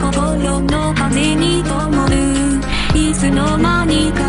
心の風に灯るいつの間にか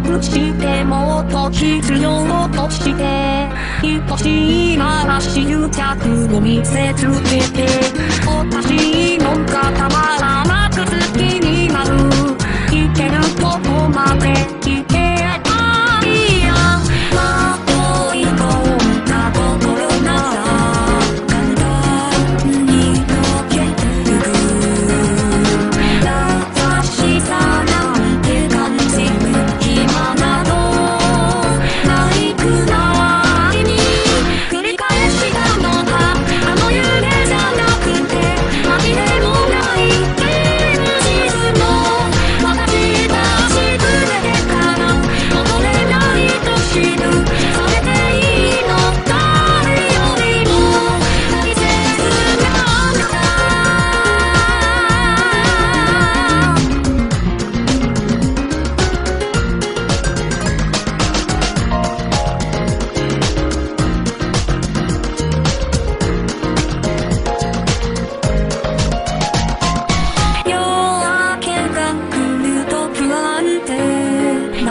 くしてもっと必要として愛しいなら執着を見せつけて。おかしいのかたまらなく好き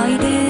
nói